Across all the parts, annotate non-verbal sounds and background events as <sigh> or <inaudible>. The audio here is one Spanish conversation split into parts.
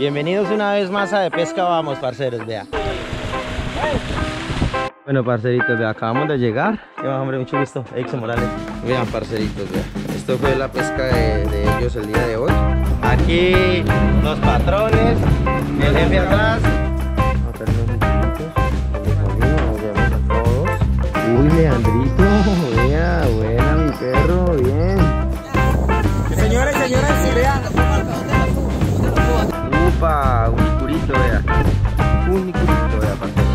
Bienvenidos una vez más a De Pesca Vamos, parceros, vea. Bueno, parceritos, vea, acabamos de llegar. Lleva, hombre, mucho gusto. Exo Morales. Vean, parceritos, vea. Esto fue la pesca de, de ellos el día de hoy. Aquí los patrones, el jefe atrás. Vamos a tener unos minutos. Nos vemos a todos. Uy, Leandrito, vea, buena mi perro, bien. Upa, un nicurito, vea. Un nicurito, vea, parcero.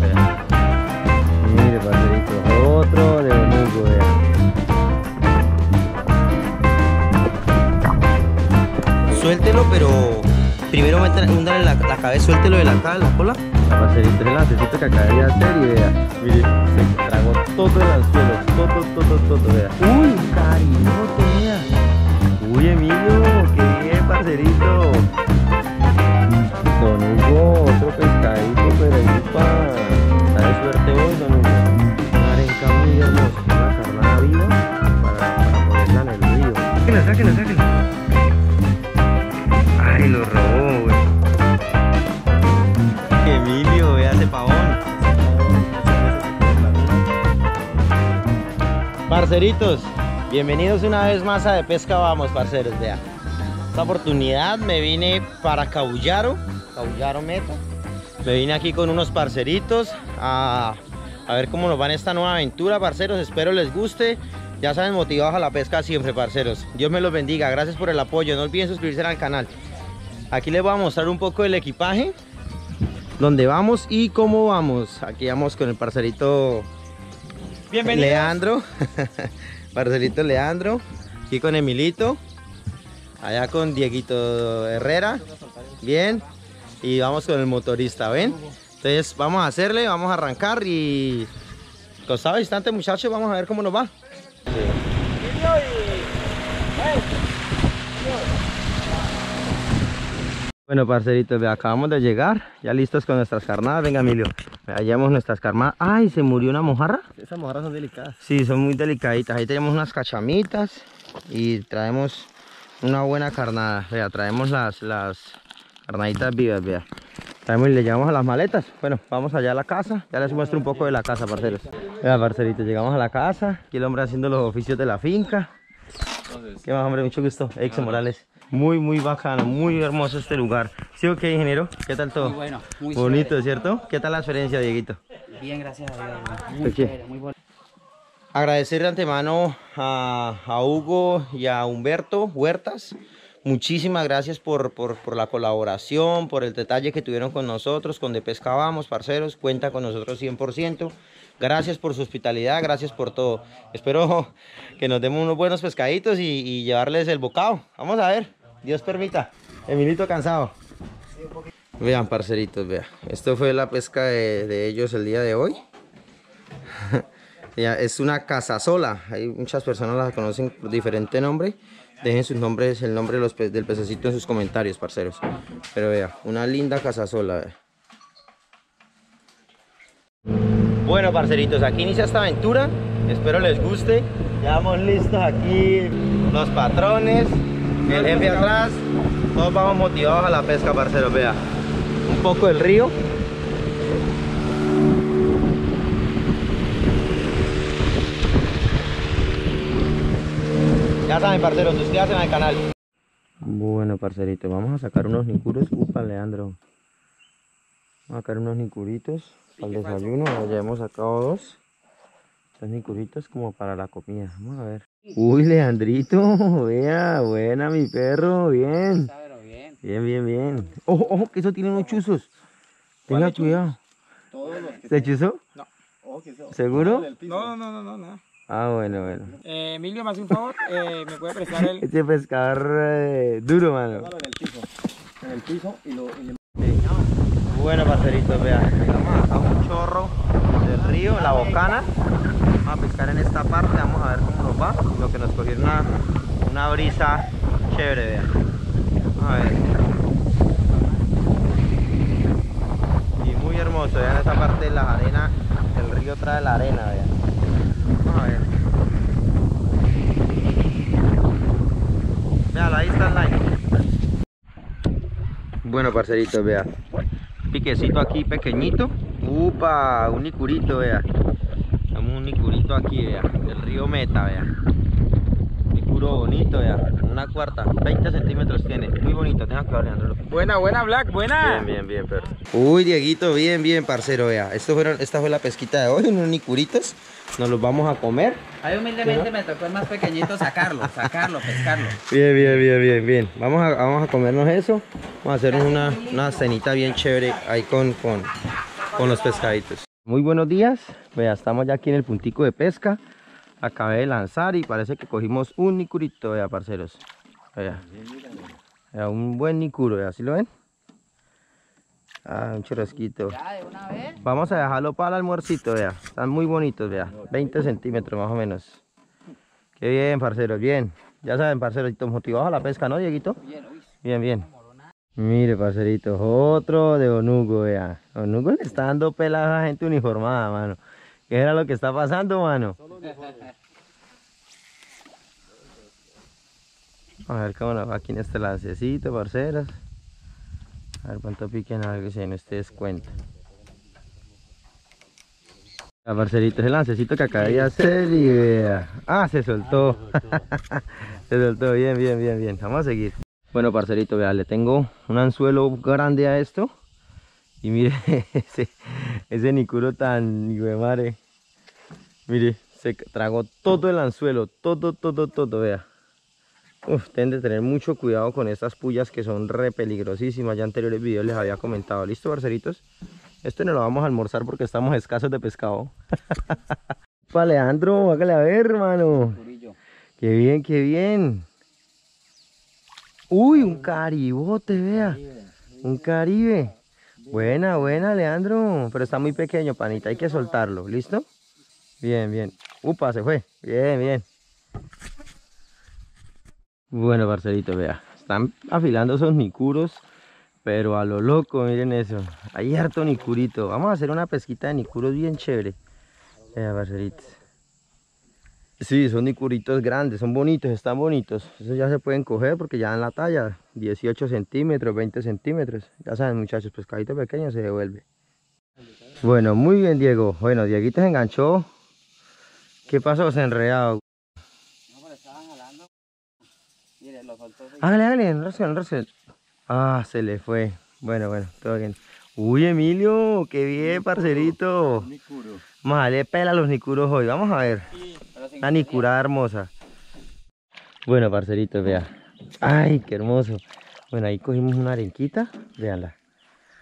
Vea. Mire, parcerito, otro de domingo, vea. Suéltelo, pero primero húndale la, la cabeza, suéltelo de la de la cola. Parcerito, el lancecito que acabé de hacer y vea. Mire, se tragó todo el anzuelo, todo, todo, todo, vea. Uy, cariñote, vea. Uy, Emilio, qué bien, parcerito. Don Hugo, otro pescadito, pero yupa. Está de suerte hoy, don Hugo. Una arenca muy hermosa, una carnada viva para, para ponerla en el río. Sáquela, sáquela, sáquela. Ay, lo robó, güey. Emilio, vea ese pavón. Parceritos, bienvenidos una vez más a De Pesca Vamos, parceros, vea. Esta oportunidad me vine para Caullaro, Caullaro Meta. Me vine aquí con unos parceritos a, a ver cómo nos va en esta nueva aventura, parceros. Espero les guste. Ya saben, motivados a la pesca siempre, parceros. Dios me los bendiga. Gracias por el apoyo. No olviden suscribirse al canal. Aquí les voy a mostrar un poco del equipaje. Dónde vamos y cómo vamos. Aquí vamos con el parcerito. Leandro. <laughs> parcerito Leandro. Aquí con Emilito. Allá con Dieguito Herrera. Bien. Y vamos con el motorista, ¿ven? Entonces vamos a hacerle, vamos a arrancar y... Costado distante muchachos, vamos a ver cómo nos va. Bueno, parceritos, acabamos de llegar, ya listos con nuestras carnadas. Venga, Emilio, vea, llevamos nuestras carnadas. ¡Ay, se murió una mojarra! Esas mojarras son delicadas. Sí, son muy delicaditas. Ahí tenemos unas cachamitas y traemos una buena carnada. Vea, traemos las, las carnaditas vivas, vea. Traemos y le llevamos a las maletas. Bueno, vamos allá a la casa. Ya les muestro un poco de la casa, parceros. Vea, parceritos, llegamos a la casa. Aquí el hombre haciendo los oficios de la finca. ¿Qué más, hombre? Mucho gusto. Exo Morales. Muy, muy bacano, muy hermoso este lugar. ¿Sí o qué, ingeniero? ¿Qué tal todo? Muy bueno, muy Bonito, chévere. ¿cierto? ¿Qué tal la experiencia, Dieguito? Bien, gracias a Dios. ¿Por Muy chévere, muy bueno. Agradecer de antemano a, Hugo y a Humberto Huertas. Muchísimas gracias por, por, la colaboración, por el detalle que tuvieron con nosotros, con De Pesca Vamos, parceros. Cuenta con nosotros 100%. Gracias por su hospitalidad, gracias por todo. Espero <laughs> que nos demos unos buenos pescaditos y, y llevarles el bocado. Vamos a ver, Dios permita. Emilito cansado. Vean, parceritos, vean. Esto fue la pesca de, de ellos el día de hoy. <laughs> Es una casasola. Hay muchas personas la conocen por diferente nombre. Dejen sus nombres, el nombre del pececito en sus comentarios, parceros. Pero vea, una linda casasola. vea. Bueno, parceritos, aquí inicia esta aventura. Espero les guste. Ya vamos listos aquí, los patrones, el jefe atrás. Todos vamos motivados a la pesca, parceros. Vea, un poco del río. Ya saben, parceros, suscríbanse al canal. Bueno, parcerito, vamos a sacar unos nicuros. Upa, Leandro. Vamos a sacar unos nicuritos para el desayuno. Ya hemos sacado dos. Estos nicuritos como para la comida. Vamos a ver. Uy, Leandrito, vea, buena mi perro, bien. Bien. Bien, bien. Ojo, ojo, que eso tiene unos chuzos. Tenga cuidado. ¿Se chuzó? Eso. ¿Seguro? No, no, no, no, no. Ah, bueno, bueno. Eh, Emilio, me hace un favor. Eh, ¿Me puede prestar el. Este pescador eh, duro, mano. en el piso. En el piso y lo. Y le... Bueno, parceritos, vean, llegamos acá a un chorro del río, la bocana. Vamos a pescar en esta parte, vamos a ver cómo nos va. Lo que nos cogió una, una brisa chévere, vean. Vamos a ver. Y muy hermoso, vean esa parte de la arena, el río trae la arena, vean. Vamos a ver. Ahí está el. Bueno, parceritos, vea. Piquecito aquí pequeñito. Upa, un nicurito, vea. Un nicurito aquí, vea. Del río Meta, vea. Bonito, vea. Una cuarta. 20 centímetros tiene. Muy bonito. Tengo que ver, Leandro. Buena, buena, Black, buena. Bien, bien, bien, perro. Uy, Dieguito, bien, bien, parcero, vea. Esto fueron, esta fue la pesquita de hoy, unos nicuritos. Nos los vamos a comer. Ahí humildemente me tocó el más pequeñito sacarlo, sacarlo, pescarlo. Bien, bien, bien, bien, bien. Vamos a, vamos a comernos eso. Vamos a hacernos una, una cenita bien chévere ahí con, con, con los pescaditos. Muy buenos días. Vea, estamos ya aquí en el puntico de pesca. Acabé de lanzar y parece que cogimos un nicurito, vea, parceros. Vea. Vea, un buen nicuro, vea, ¿sí lo ven? Ah, un churrasquito. Ya, de una vez. Vamos a dejarlo para el almuercito, vea. Están muy bonitos, vea. 20 centímetros más o menos. Qué bien, parceros, bien. Ya saben, parceros, motivados a la pesca, ¿no, Dieguito? Bien, Bien, bien. Mire, parceritos, otro de Onugo, vea. Onugo le está dando pelas a la gente uniformada, mano. ¿Qué era lo que está pasando, mano? A ver cómo nos va aquí en este lancecito, parceros. A ver cuánto piquen algo se den ustedes cuenta. A parceritos, el lancecito que acabé de hacer y vea. Ah, se soltó. <laughs> se soltó, bien, bien, bien, bien. Vamos a seguir. Bueno, parcerito, vea, le tengo un anzuelo grande a esto. Y mire, <laughs> ese, ese nicuro tan hijo de madre. Mire, se tragó todo el anzuelo, todo, todo, todo, vea. Uf, tienen de tener mucho cuidado con estas pullas que son re peligrosísimas. Ya anteriores videos les había comentado. ¿Listo, parceritos? Esto no lo vamos a almorzar porque estamos escasos de pescado. <laughs> Pa, Leandro, hágale a ver, hermano. Qué bien, qué bien. Uy, un caribote, vea. Un caribe. Buena, buena, Leandro. Pero está muy pequeño, panita. Hay que soltarlo. ¿Listo? Bien, bien. Upa, se fue. Bien, bien. Bueno, parcerito, vea. Están afilando esos nicuros. Pero a lo loco, miren eso. Hay harto nicurito. Vamos a hacer una pesquita de nicuros bien chévere. Vea, parceritos. Sí, son nicuritos grandes, son bonitos, están bonitos. Esos ya se pueden coger porque ya dan la talla. 18 centímetros, 20 centímetros. Ya saben, muchachos, pescadito pequeño se devuelve. Bueno, muy bien, Diego. Bueno, Dieguito se enganchó. ¿Qué pasó? Se enredado. No, pero estaban jalando. Mire, lo soltó. Hágale. Ah, se le fue. Bueno, bueno, todo bien. Uy, Emilio, qué bien, parcerito. Vamos a darle pela los nicuros hoy. Vamos a ver. Una nicurada hermosa. Bueno, parceritos, vea. Ay, qué hermoso. Bueno, ahí cogimos una arenquita. Véanla.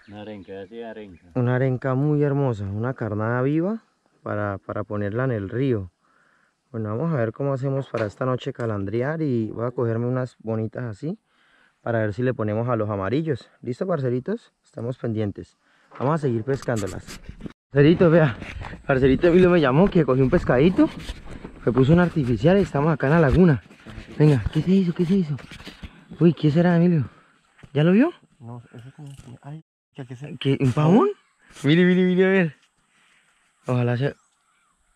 Una arenca, así arenca. Una arenca muy hermosa. Una carnada viva para, para ponerla en el río. Bueno, vamos a ver cómo hacemos para esta noche calandriar. Y voy a cogerme unas bonitas así. Para ver si le ponemos a los amarillos. ¿Listo, parceritos? Estamos pendientes. Vamos a seguir pescándolas. Parcerito, vea. Parcerito Emilio me llamó que cogí un pescadito. Me puso un artificial y estamos acá en la laguna. Venga, ¿qué se hizo? ¿Qué se hizo? Uy, ¿qué será, Emilio? ¿Ya lo vio? No, eso como que. Ay, que se. ¿Qué? ¿Un pavón? Mire, mire, mire, a ver. Ojalá sea.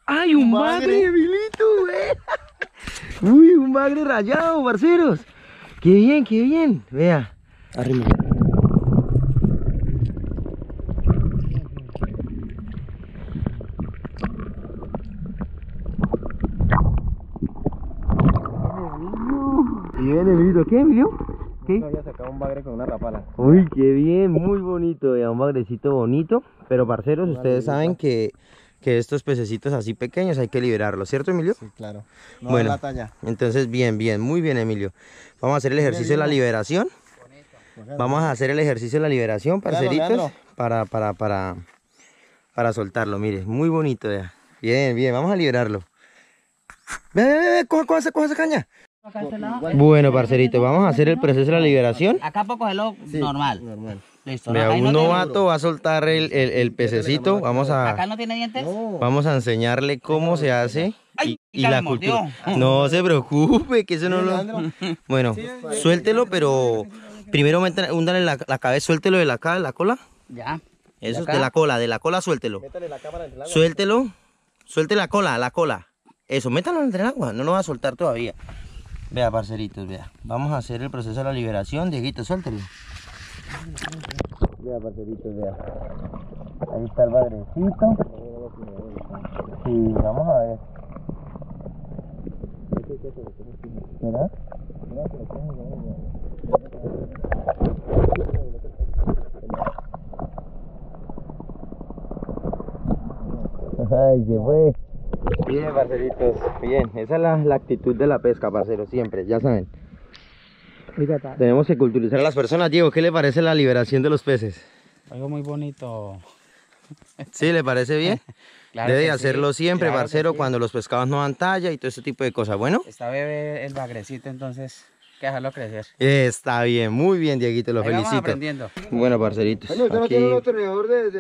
¡Ay, un bagre, Emilito, güey! <laughs> ¡Uy, un bagre rayado, parceros! ¡Qué bien, qué bien! Vea. Arriba. Bien, Emilio. ¿Qué, Emilio? ¿Qué? había sacado un bagre con una rapala. Uy, qué bien, muy bonito, vea, un bagrecito bonito. Pero parceros, ustedes saben que, que estos pececitos así pequeños hay que liberarlos, ¿cierto Emilio? Sí, claro. No Bueno. la talla. Entonces, bien, bien, muy bien Emilio. Vamos a hacer el ejercicio de la liberación. Vamos a hacer el ejercicio de la liberación, parceritos, Leandro. para, para, para, para soltarlo, mire, muy bonito, vea. Bien, bien, vamos a liberarlo. Ve, ve, ve, esa- coge esa caña. Acá. Bueno, parcerito, vamos a hacer el proceso de la liberación. Acá puedo cogerlo normal. Normal. Listo. Vea, no un tiene- novato va a soltar el, el, el pececito. Vamos Acá a, no tiene dientes. vamos a enseñarle cómo se hace y, la cultura. No se preocupe, que eso no lo... <laughs> Bueno, suéltelo, pero primero húndale la, la cabeza, suéltelo de la, acá, de la cola. Ya. Eso es acá? de la cola, de la cola suéltelo. Suéltelo, suelte la cola, la cola. Eso, métalo entre el agua, no lo va a soltar todavía. Vea, parceritos, vea. Vamos a hacer el proceso de la liberación. Dieguito, suéltelo. Vea, parceritos, vea. Ahí está el bagrecito. Sí, vamos a ver. ¿Verdad? Ay, se fue. Bien, parceritos. Bien, esa es la, la actitud de la pesca, parceros, siempre, ya saben. Tenemos que culturizar a las personas. Diego, ¿qué le parece la liberación de los peces? Algo muy bonito. ¿Sí? ¿Le parece bien? <laughs> Claro Debe hacerlo sí, siempre, claro parcero, sí. cuando los pescados no dan talla y todo ese tipo de cosas. Bueno, Está bebé el bagrecito, entonces que dejarlo crecer. está bien, muy bien, Dieguito, lo Ahí vamos felicito. aprendiendo. Bueno, parceritos, aquí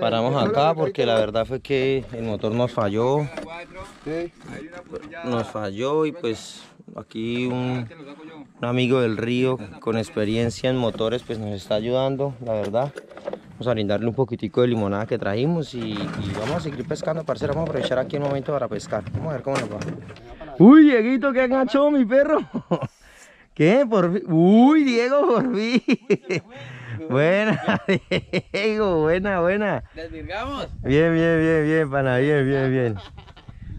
paramos acá porque la verdad fue que el motor nos falló. Nos falló y pues aquí un, un amigo del río con experiencia en motores pues nos está ayudando, la verdad. Vamos a brindarle un poquitico de limonada que trajimos y, y vamos a seguir pescando, parcero. Vamos a aprovechar aquí el momento para pescar. Vamos a ver cómo nos va. Uy, Dieguito, ¿qué enganchó mi perro? <laughs> ¿Qué? Por fin. Uy, Diego, por fin. <laughs> Buena, Diego, buena, buena. ¿Desvirgamos? Bien, bien, bien, bien, pana, bien, bien, <laughs> bien.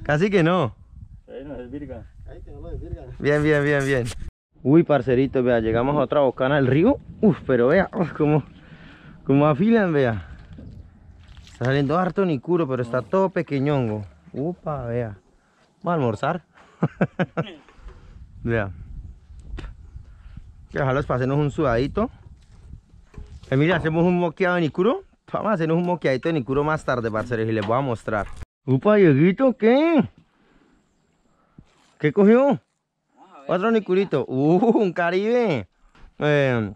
Casi que no. Bien, bien, bien, bien. Uy, parcerito, vea, llegamos a otra bocana del río. Uf, pero vea, uf, como, como afilan, vea. Está saliendo harto nicuro, pero está todo pequeñongo. Upa, vea. Vamos a almorzar. <laughs> vea. Que dejarlos para hacernos un sudadito. Emilia, hacemos un moqueado de nicuro. Vamos a hacernos un moqueadito de nicuro más tarde, parceros, y les voy a mostrar. Upa, Dieguito, ¿qué? ¿Qué cogió? Otro nicurito. Uh, un caribe. Eh,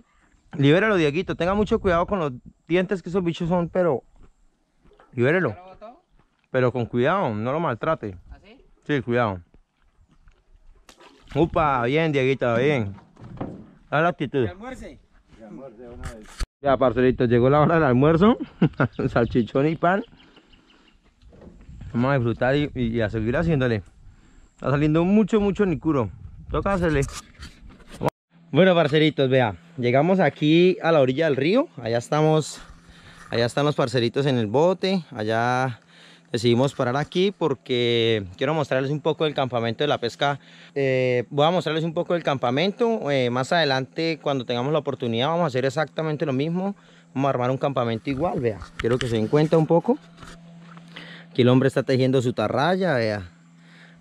libéralo, Dieguito. Tenga mucho cuidado con los dientes que esos bichos son, pero... Libérelo. Pero con cuidado, no lo maltrate. ¿Así? Sí, cuidado. Upa, bien, Dieguito, bien. La actitud. almuerce. Ya, parcelitos, llegó la hora del almuerzo. <laughs> Salchichón y pan. Vamos a disfrutar y, y a seguir haciéndole. Está saliendo mucho, mucho nicuro. Toca hacerle. Bueno, parceritos, vea. Llegamos aquí a la orilla del río. Allá estamos. Allá están los parceritos en el bote. Allá decidimos parar aquí porque quiero mostrarles un poco del campamento de la pesca. Eh, voy a mostrarles un poco del campamento. eh, más adelante, cuando tengamos la oportunidad, vamos a hacer exactamente lo mismo. Vamos a armar un campamento igual, vea. Quiero que se den cuenta un poco. Aquí el hombre está tejiendo su tarraya, vea.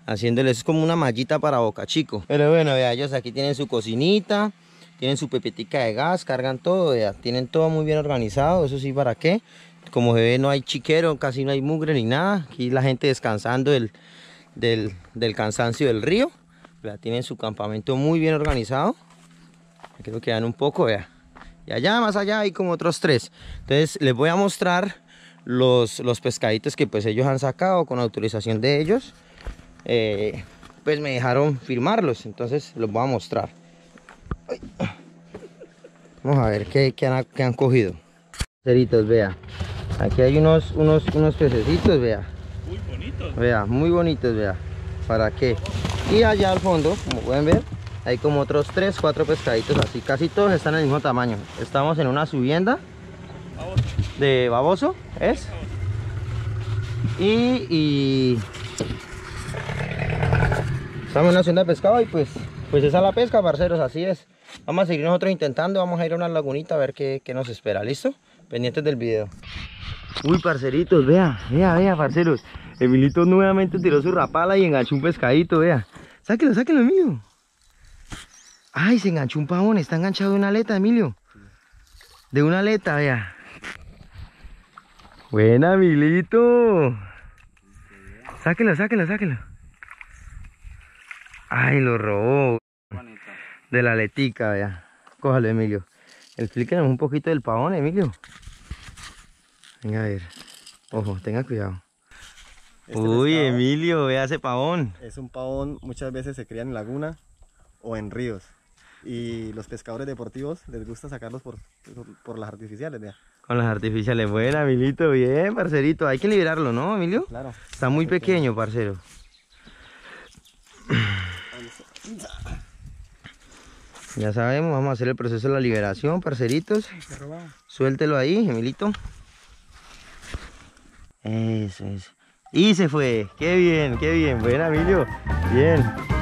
Haciéndoles es como una mallita para boca chico. Pero bueno, vea, ellos aquí tienen su cocinita. Tienen su pepetica de gas, cargan todo, vea. Tienen todo muy bien organizado. Eso sí, ¿para qué? Como se ve, no hay chiquero, casi no hay mugre ni nada. Aquí la gente descansando del, del, del cansancio del río. Vea, tienen su campamento muy bien organizado. Creo que dan un poco, vea. Y allá, más allá, hay como otros tres. Entonces, les voy a mostrar los, los pescaditos que pues ellos han sacado con autorización de ellos. Eh, pues me dejaron filmarlos, entonces los voy a mostrar. Vamos a ver qué, qué han, qué han cogido. Ceritos, vea. Aquí hay unos, unos, unos pececitos, vea. Muy bonitos. Vea, muy bonitos, vea. ¿Para qué? Y allá al fondo, como pueden ver, hay como otros 3, 4 pescaditos así. Casi todos están del mismo tamaño. Estamos en una subienda de baboso, ¿es? Y, y estamos en una hacienda de pescado y pues, pues esa es la pesca, parceros, así es. Vamos a seguir nosotros intentando, vamos a ir a una lagunita a ver qué, qué nos espera, ¿listo? Pendientes del video. Uy, parceritos, vea, vea, vea, parceros. Emilito nuevamente tiró su rapala y enganchó un pescadito, vea. Sáquelo, sáquelo, Emilio. Ay, se enganchó un pavón, está enganchado de una aleta, Emilio. De una aleta, vea. Buena, Emilito. Sáquelo, sáquelo, sáquelo. Ay, lo robó. De la aletica, vea. Cójalo, Emilio. Explíquenos un poquito del pavón, Emilio. Venga a ver. Ojo, tenga cuidado. Este Uy, pescado Emilio, vea ese pavón. Es un pavón, muchas veces se crían en laguna o en ríos. Y los pescadores deportivos les gusta sacarlos por, por las artificiales, vea. Con las artificiales. Buena, Emilito. Bien, parcerito. Hay que liberarlo, ¿no, Emilio? Claro. Está muy pequeño, parcero. Ya sabemos, vamos a hacer el proceso de la liberación, parceritos. Suéltelo ahí, Emilito. Eso, eso. Y se fue. Qué bien, qué bien. Buena, Emilio. Bien.